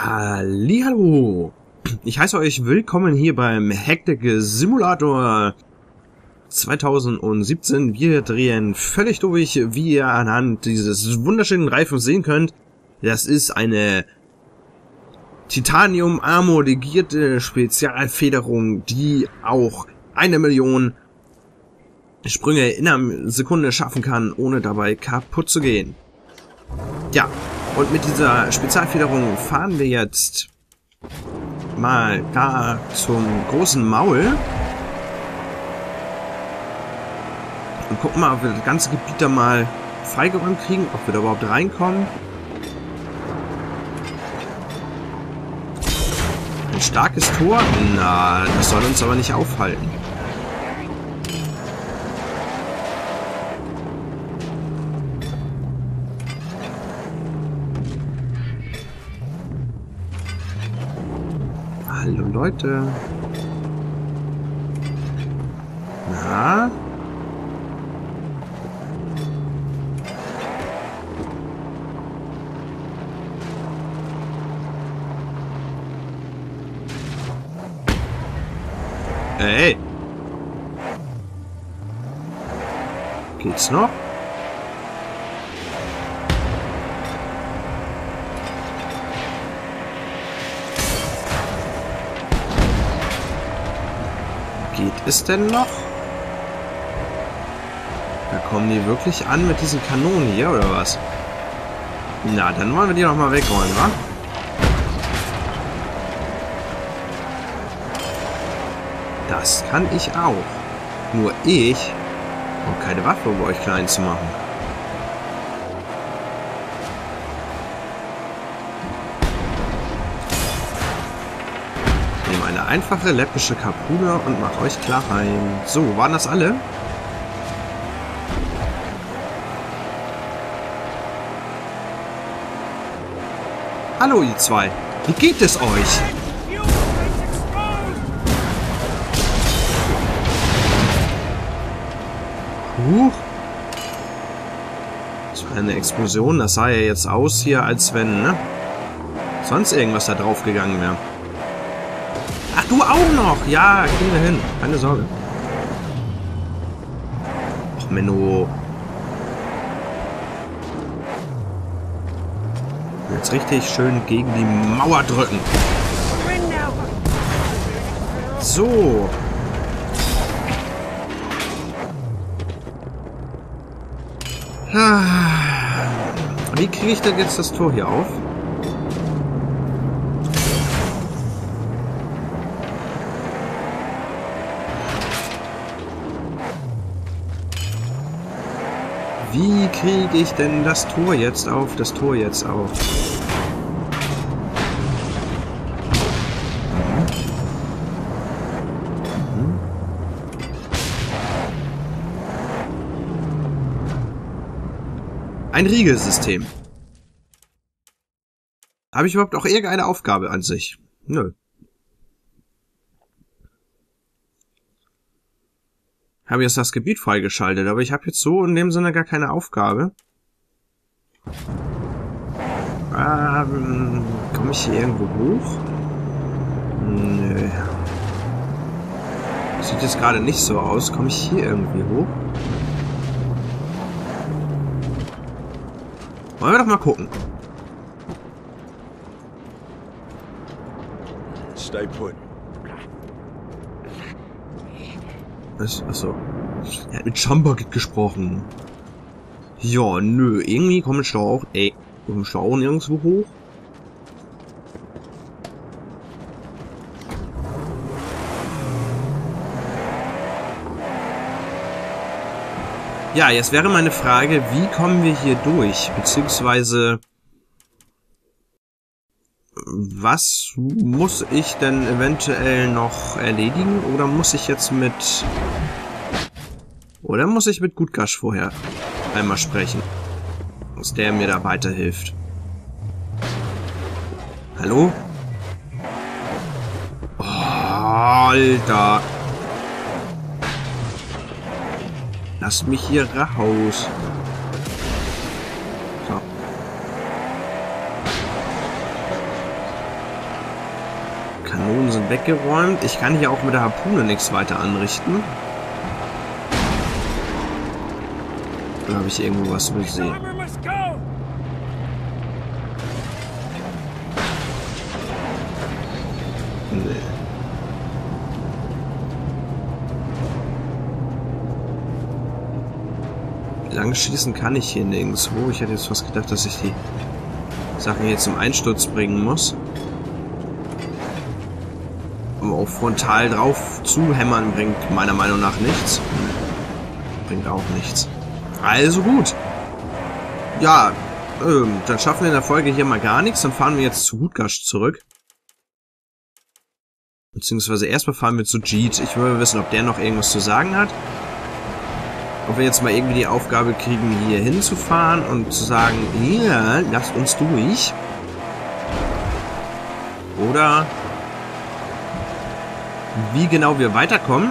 Hallo. Ich heiße euch willkommen hier beim Hektik Simulator 2017. Wir drehen völlig durch, wie ihr anhand dieses wunderschönen Reifens sehen könnt. Das ist eine Titanium Armor legierte Spezialfederung, die auch eine Million Sprünge in einer Sekunde schaffen kann, ohne dabei kaputt zu gehen. Ja, und mit dieser Spezialfederung fahren wir jetzt mal da zum großen Maul. Und gucken mal, ob wir das ganze Gebiet da mal freigeräumt kriegen, ob wir da überhaupt reinkommen. Ein starkes Tor? Na, das soll uns aber nicht aufhalten. Leute. Na? Hey. Geht's noch? Es denn noch? Da kommen die wirklich an mit diesen Kanonen hier, oder was? Na, dann wollen wir die noch mal wegräumen, wa? Das kann ich auch. Nur ich habe keine Waffe, um euch klein zu machen. Nehme eine einfache läppische Kapune und mach euch klar rein. So, waren das alle? Hallo ihr zwei. Wie geht es euch? Huch. War eine Explosion. Das sah ja jetzt aus hier, als wenn, ne? Sonst irgendwas da drauf gegangen wäre. Ach, du auch noch! Ja, kriegen wir hin. Keine Sorge. Och, Menno. Jetzt richtig schön gegen die Mauer drücken. So. Wie kriege ich denn jetzt das Tor hier auf? Kriege ich denn das Tor jetzt auf? Das Tor jetzt auf. Ein Riegelsystem. Habe ich überhaupt auch irgendeine Aufgabe an sich? Nö. Habe jetzt das Gebiet freigeschaltet, aber ich habe jetzt so in dem Sinne gar keine Aufgabe. Ähm, komme ich hier irgendwo hoch? Nö. Sieht jetzt gerade nicht so aus. Komme ich hier irgendwie hoch? Wollen wir doch mal gucken. Stay put. Achso. Er hat mit Schumbucket gesprochen. Ja, nö. Irgendwie komme ich da auch... Ey, komme ich da auch nirgendwo hoch? Ja, jetzt wäre meine Frage, wie kommen wir hier durch? Beziehungsweise, was muss ich denn eventuell noch erledigen? Oder muss ich jetzt mit... Oder muss ich mit Gutgasch vorher einmal sprechen? Dass der mir da weiterhilft. Hallo? Alter. Lasst mich hier raus. So. Weggeräumt. Ich kann hier auch mit der Harpune nichts weiter anrichten. Da habe ich irgendwo was übersehen. Nee. Langschießen kann ich hier nirgendwo. Ich hätte jetzt fast gedacht, dass ich die Sachen hier zum Einsturz bringen muss. Auch frontal drauf zu hämmern bringt meiner Meinung nach nichts. Bringt auch nichts. Also gut. Ja, ähm, dann schaffen wir in der Folge hier mal gar nichts. Dann fahren wir jetzt zu Hutgasch zurück. Beziehungsweise erstmal fahren wir zu Jeet. Ich will wissen, ob der noch irgendwas zu sagen hat. Ob wir jetzt mal irgendwie die Aufgabe kriegen, hier hinzufahren und zu sagen, hier, lasst uns durch. Oder wie genau wir weiterkommen.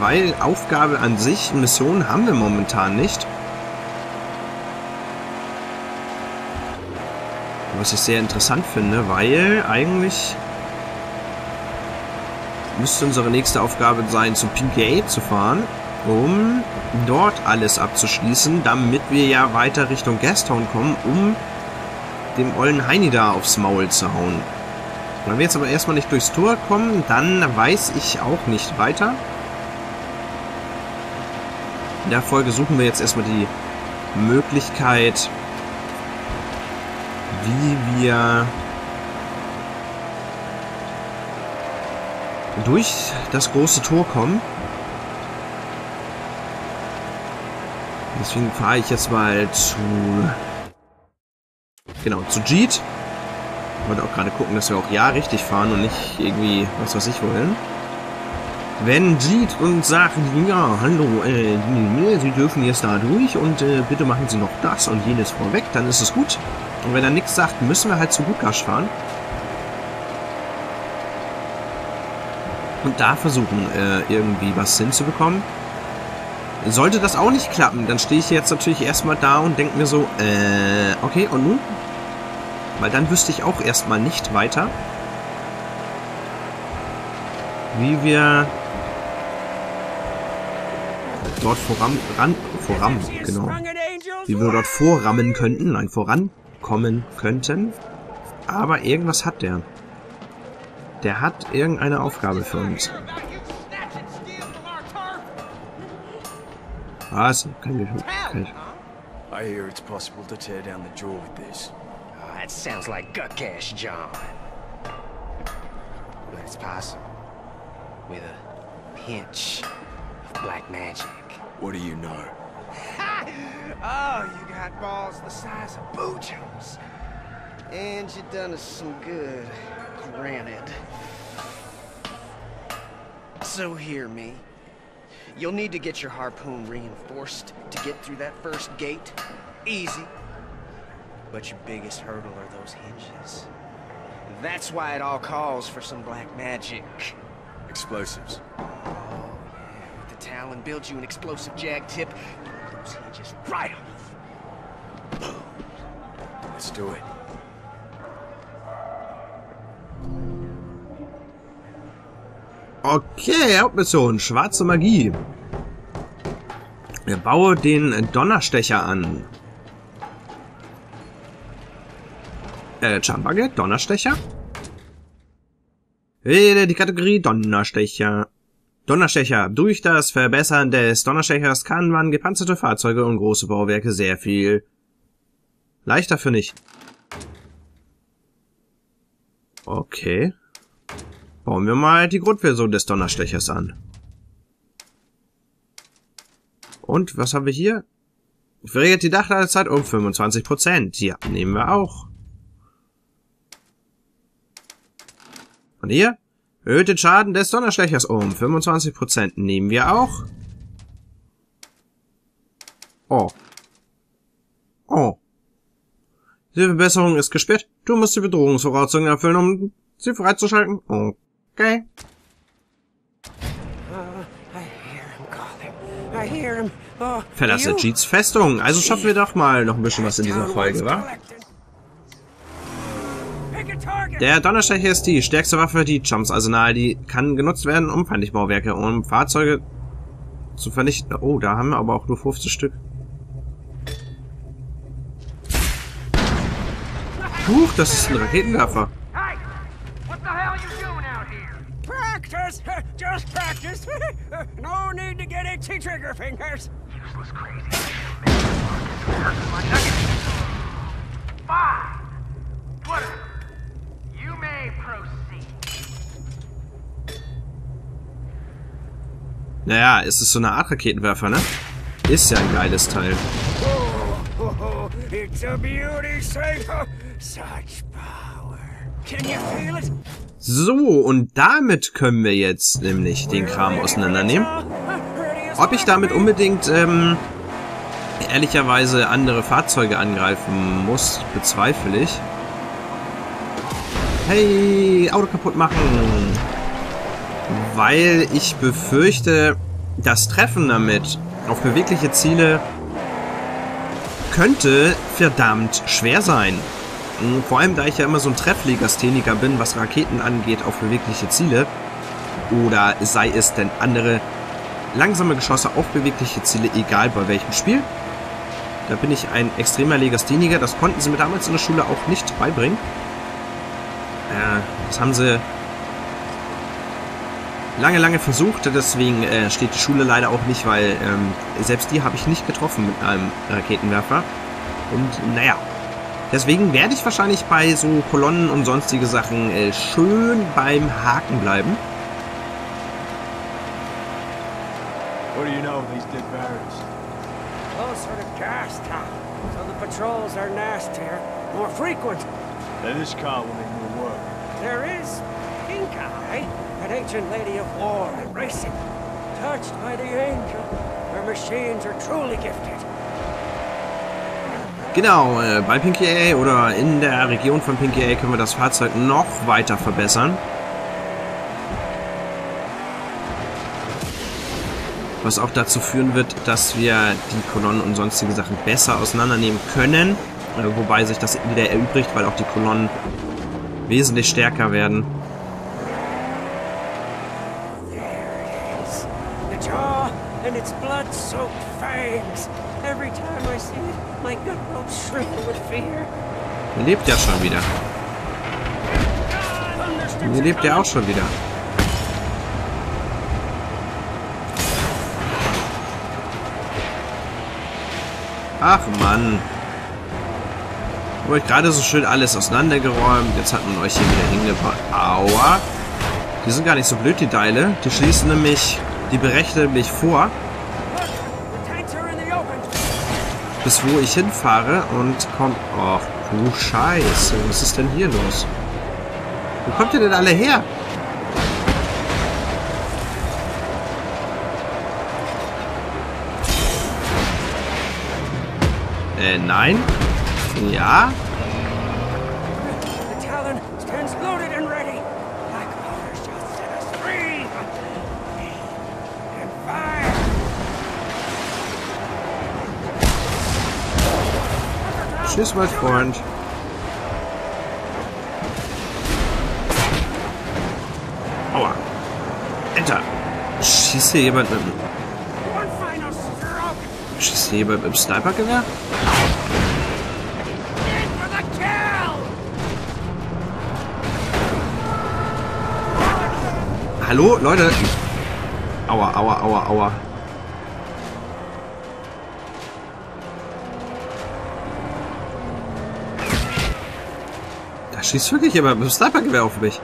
Weil Aufgabe an sich, Mission haben wir momentan nicht. Was ich sehr interessant finde, weil eigentlich müsste unsere nächste Aufgabe sein, zum PGA zu fahren, um dort alles abzuschließen, damit wir ja weiter Richtung Gastown kommen, um dem ollen Heini da aufs Maul zu hauen. Wenn wir jetzt aber erstmal nicht durchs Tor kommen, dann weiß ich auch nicht weiter. In der Folge suchen wir jetzt erstmal die Möglichkeit, wie wir durch das große Tor kommen. Deswegen fahre ich jetzt mal zu... Genau, zu Jeet. Wollte auch gerade gucken, dass wir auch ja richtig fahren und nicht irgendwie was weiß ich wollen. Wenn Jeet uns sagt, ja, hallo, äh, Sie dürfen jetzt da durch und äh, bitte machen Sie noch das und jenes vorweg, dann ist es gut. Und wenn er nichts sagt, müssen wir halt zu Lukas fahren. Und da versuchen, äh, irgendwie was hinzubekommen. Sollte das auch nicht klappen, dann stehe ich jetzt natürlich erstmal da und denke mir so, äh, okay, und nun? Weil dann wüsste ich auch erstmal nicht weiter, wie wir dort voran, ran, voran, genau, wie wir dort vorrammen könnten, nein, vorankommen könnten. Aber irgendwas hat der. Der hat irgendeine Aufgabe für uns. Was? Kann ich, kann ich. I hear it's possible to tear down the jaw with this. That sounds like Guckash, John. But it's possible. With a pinch of black magic. What do you know? oh, you got balls the size of Bojo's. And you done us some good, granted. So hear me. You'll need to get your harpoon reinforced to get through that first gate. Easy. But your biggest hurdle are those hinges. That's why it all calls for some black magic. Explosives. Oh, yeah. With the Talon builds you an explosive jag tip, those hinges right off. Boom. Let's do it. Okay, Hauptmission, schwarze Magie. Er baue den Donnerstecher an. Äh, Chambage, Donnerstecher. Wähle die Kategorie Donnerstecher. Donnerstecher. Durch das Verbessern des Donnerstechers kann man gepanzerte Fahrzeuge und große Bauwerke sehr viel leichter für nicht. Okay. Bauen wir mal die Grundversion des Donnerstechers an. Und was haben wir hier? Verringert die Dachladezeit um 25%. Ja, nehmen wir auch. Und hier? Erhöht den Schaden des Donnerstechers um 25%. Nehmen wir auch. Oh. Oh. Die Verbesserung ist gesperrt. Du musst die Bedrohungsvoraussetzungen erfüllen, um sie freizuschalten. Okay. Verlasse Jeets Festung. Also schaffen wir doch mal noch ein bisschen was in dieser Folge, wa? Der Donnerstecher ist die stärkste Waffe, die Chomps Arsenal. Die kann genutzt werden, um feindliche Bauwerke und Fahrzeuge zu vernichten. Oh, da haben wir aber auch nur 50 Stück. Huch, das ist ein Raketenwerfer. Hey! What the hell you doing out here? Practice! Just practice! no need to get itchy trigger fingers! Useless crazy. Hurting my nuggets. Fine. Whatever. You may proceed. Naja, es ist so eine Art Raketenwerfer, ne? Ist ja ein geiles Teil. Oh, oh, it's a beauty, Saber! Such power! Can you feel it? So, und damit können wir jetzt nämlich den Kram auseinandernehmen. Ob ich damit unbedingt, ähm, ehrlicherweise andere Fahrzeuge angreifen muss, bezweifle ich. Hey, Auto kaputt machen! Weil ich befürchte, das Treffen damit auf bewegliche Ziele könnte verdammt schwer sein. Mm, Vor allem, da ich ja immer so ein Trefflegastheniker bin, was Raketen angeht, auf bewegliche Ziele. Oder sei es denn andere langsame Geschosse auf bewegliche Ziele, egal bei welchem Spiel. Da bin ich ein extremer Legastheniker. Das konnten sie mir damals in der Schule auch nicht beibringen. Das haben sie lange, lange versucht. Deswegen äh, steht die Schule leider auch nicht, weil ähm, selbst die habe ich nicht getroffen mit einem Raketenwerfer. Und naja, deswegen werde ich wahrscheinlich bei so Kolonnen und sonstige Sachen äh, schön beim Haken bleiben. What do you know of these dead barriers? Closer to gas town, so the patrols are nastier, more frequent. Then this car will need more work. There is Pink Eye, an ancient lady of war and racing, touched by the angel. Her machines are truly gifted. Genau, äh, bei Pinky A oder in der Region von Pinky A können wir das Fahrzeug noch weiter verbessern. Was auch dazu führen wird, dass wir die Kolonnen und sonstige Sachen besser auseinandernehmen können. Äh, wobei sich das wieder erübrigt, weil auch die Kolonnen wesentlich stärker werden. Fear. Lebt ja schon wieder. Hier lebt ja auch schon wieder. Ach Mann. Hab euch gerade so schön alles auseinandergeräumt. Jetzt hat man euch hier wieder hingebracht. Aua. Die sind gar nicht so blöd, die Deile. Die schließen nämlich, die berechnen mich vor, bis wo ich hinfahre und kommt... Ach du Scheiße. Was ist denn hier los? Wo kommt ihr denn alle her? Äh, nein? Ja? The Talon stands loaded and ready. Black Power shall set us free. And fire. Tschüss, mein Freund. Aua. Enter. Schießt hier jemand mit dem... One final stroke. Schießt hier jemand mit dem Snipergewehr? Hallo, Leute. Aua, aua, aua, aua. Da schießt wirklich jemand mit dem Snipergewehr auf mich.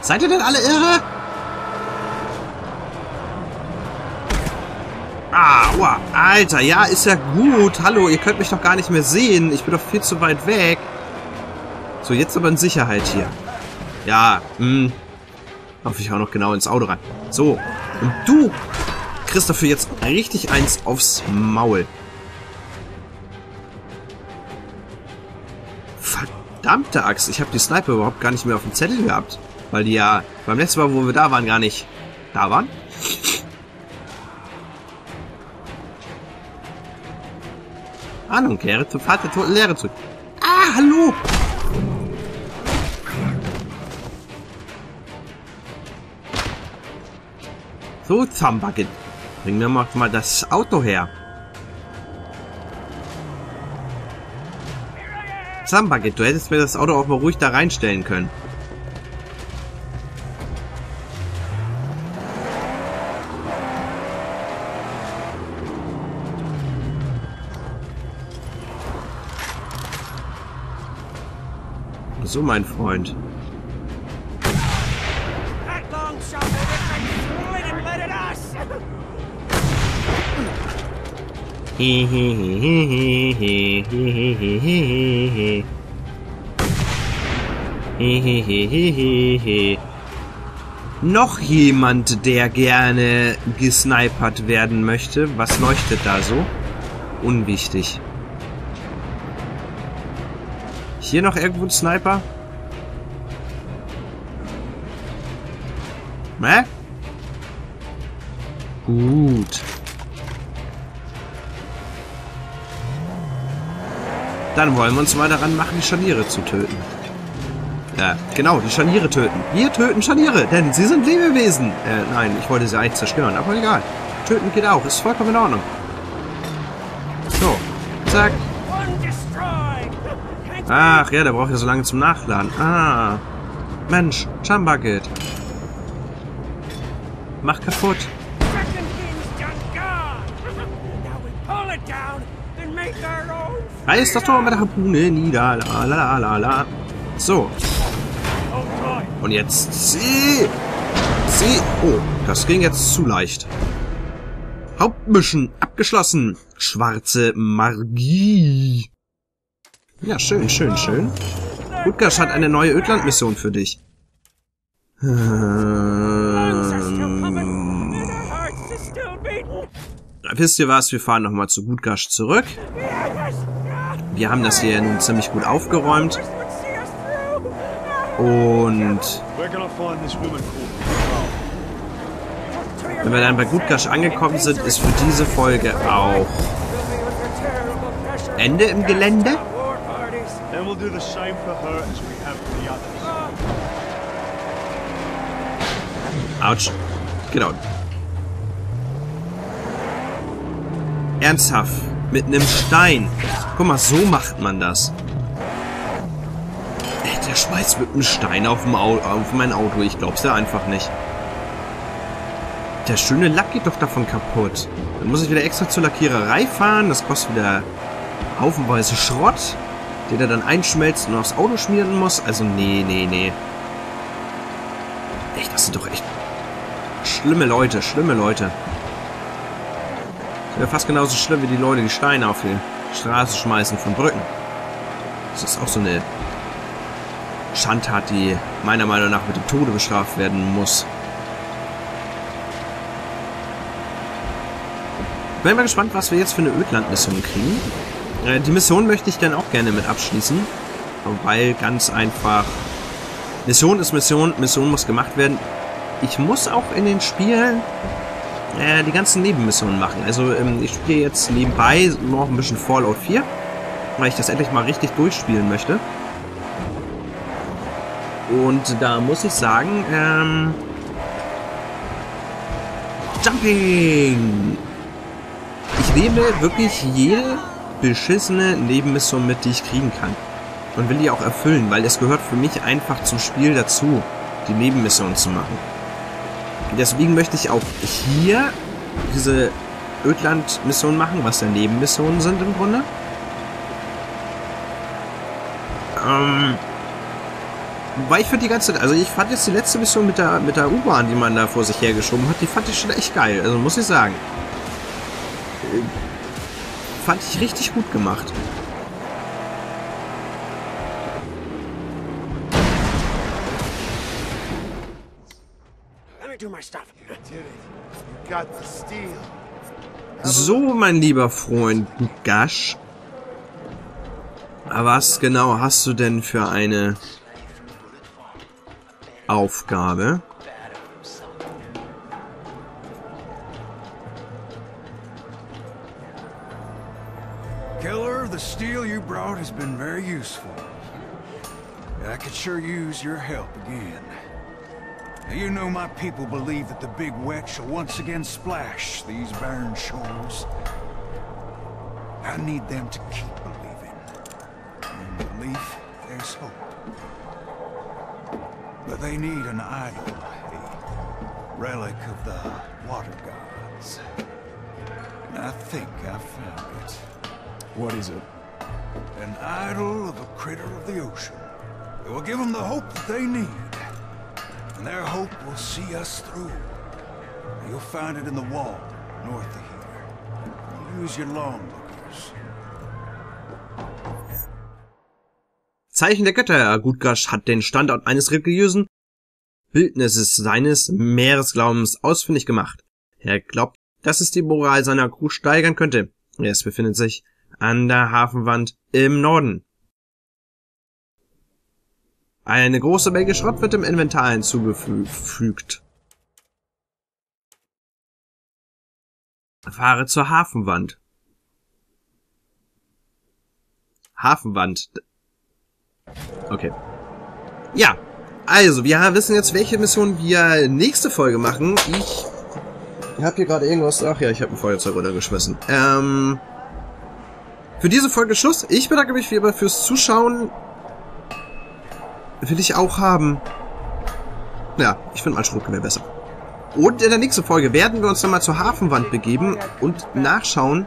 Seid ihr denn alle irre? Aua, Alter, ja, ist ja gut. Hallo, ihr könnt mich doch gar nicht mehr sehen. Ich bin doch viel zu weit weg. So, jetzt aber in Sicherheit hier. Ja, hm. Laufe ich auch noch genau ins Auto rein. So, und du kriegst dafür jetzt richtig eins aufs Maul. Verdammte Axt, ich habe die Sniper überhaupt gar nicht mehr auf dem Zettel gehabt. Weil die ja beim letzten Mal, wo wir da waren, gar nicht da waren. Ahnung, kehre zum Pfad der toten Leere zurück. Ah, hallo! So, Zambucket. Bring mir mal das Auto her. Zambucket, du hättest mir das Auto auch mal ruhig da reinstellen können. So, mein Freund. Noch jemand, der gerne gesnipert werden möchte. Was leuchtet da so? Unwichtig. Hier noch irgendwo ein Sniper? Hä? Gut. Dann wollen wir uns mal daran machen, die Scharniere zu töten. Ja, genau, die Scharniere töten. Wir töten Scharniere, denn sie sind Lebewesen. Äh, nein, ich wollte sie eigentlich zerstören, aber egal. Töten geht auch, ist vollkommen in Ordnung. So, zack. Ach ja, der braucht ja so lange zum Nachladen. Ah. Mensch, Chumbucket. Mach kaputt. Reiß das Tor mit der Harpune nieder. La, la, la, la. So, und jetzt zieh. Zieh. Oh, das ging jetzt zu leicht. Hauptmission abgeschlossen. Schwarze Magie. Ja, schön, schön, schön. Utgasch hat eine neue Ödland-Mission für dich. Ähm, wisst ihr was? Wir fahren nochmal zu Gutgasch zurück. Wir haben das hier nun ziemlich gut aufgeräumt. Und wenn wir dann bei Gutgasch angekommen sind, ist für diese Folge auch Ende im Gelände. Autsch. Genau. Ernsthaft. Mit einem Stein. Guck mal, so macht man das. Ey, der schmeißt mit einem Stein auf, auf mein Auto. Ich glaub's ja einfach nicht. Der schöne Lack geht doch davon kaputt. Dann muss ich wieder extra zur Lackiererei fahren. Das kostet wieder haufenweise Schrott, den er dann einschmelzt und aufs Auto schmieren muss. Also nee, nee, nee. Echt, das sind doch echt schlimme Leute, schlimme Leute. Wäre fast genauso schlimm wie die Leute, die Steine auf die Straße schmeißen von Brücken. Das ist auch so eine Schandtat, die meiner Meinung nach mit dem Tode bestraft werden muss. Bin mal gespannt, was wir jetzt für eine Ödland-Mission kriegen. Äh, die Mission möchte ich dann auch gerne mit abschließen. Weil ganz einfach... Mission ist Mission, Mission muss gemacht werden. Ich muss auch in den Spielen äh, die ganzen Nebenmissionen machen. Also ähm, ich spiele jetzt nebenbei noch ein bisschen Fallout 4, weil ich das endlich mal richtig durchspielen möchte. Und da muss ich sagen, ähm, Jumping! Ich nehme wirklich jede beschissene Nebenmission mit, die ich kriegen kann. Und will die auch erfüllen, weil es gehört für mich einfach zum Spiel dazu, die Nebenmission zu machen. Deswegen möchte ich auch hier diese Ödland-Mission machen, was ja Nebenmissionen sind im Grunde. Ähm, weil ich finde die ganze also ich fand jetzt die letzte Mission mit der, mit der U-Bahn, die man da vor sich hergeschoben hat, die fand ich schon echt geil. Also muss ich sagen. Äh, Fand ich richtig gut gemacht. Let me do my stuff. Did it. You got the steel. So, mein lieber Freund Gasch. Was genau hast du denn für eine Aufgabe? Killer, the steel you brought has been very useful. I could sure use your help again. You know my people believe that the big wet shall once again splash these barren shores. I need them to keep believing. In belief, there's hope. But they need an idol, a relic of the water gods. And I think I found it. What is it? An idol of a critter of the ocean. It will give them the hope that they need. And their hope will see us through. You'll find it in the wall, north of here. Use your long lookers. Zeichen der Götter. Gutgash hat den Standort eines religiösen Bildnisses seines Meeresglaubens ausfindig gemacht. Er glaubt, dass es die Moral seiner Crew steigern könnte. Es befindet sich an der Hafenwand im Norden. Eine große Menge Schrott wird im Inventar hinzugefügt. Fahre zur Hafenwand. Hafenwand. Okay. Ja, also, wir wissen jetzt, welche Mission wir nächste Folge machen. Ich habe hier gerade irgendwas... Ach ja, ich habe ein Feuerzeug runtergeschmissen. Ähm, für diese Folge Schluss. Ich bedanke mich wie immer fürs Zuschauen. Will ich auch haben. Ja, ich finde mein Schrotgewehr besser. Und in der nächsten Folge werden wir uns dann mal zur Hafenwand begeben und nachschauen,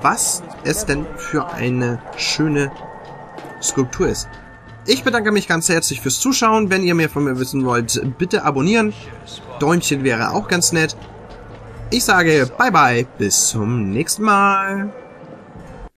was es denn für eine schöne Skulptur ist. Ich bedanke mich ganz herzlich fürs Zuschauen. Wenn ihr mehr von mir wissen wollt, bitte abonnieren. Däumchen wäre auch ganz nett. Ich sage bye bye, bis zum nächsten Mal.